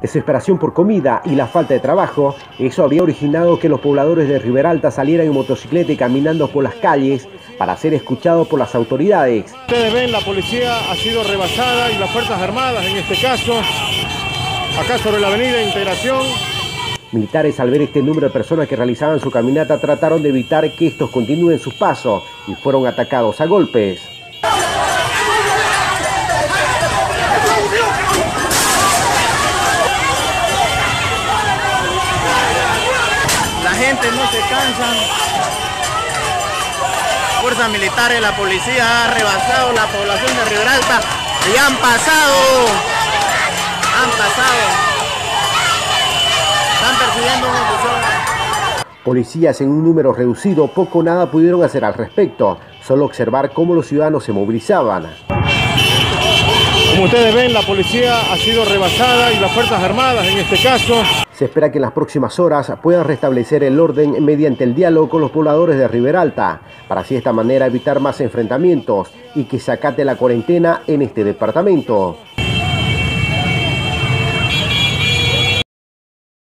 Desesperación por comida y la falta de trabajo, eso habría originado que los pobladores de Riberalta salieran en motocicleta y caminando por las calles para ser escuchados por las autoridades. Ustedes ven, la policía ha sido rebasada y las Fuerzas Armadas en este caso, acá sobre la avenida Integración, Militares al ver este número de personas que realizaban su caminata trataron de evitar que estos continúen sus pasos y fueron atacados a golpes. No se cansa. Fuerzas militares, la policía ha rebasado la población de Riberalta y han pasado, han pasado están persiguiendo Policías en un número reducido poco o nada pudieron hacer al respecto, solo observar cómo los ciudadanos se movilizaban. Como ustedes ven, la policía ha sido rebasada y las Fuerzas Armadas en este caso. Se espera que en las próximas horas puedan restablecer el orden mediante el diálogo con los pobladores de Riberalta, para así de esta manera evitar más enfrentamientos y que se acate la cuarentena en este departamento.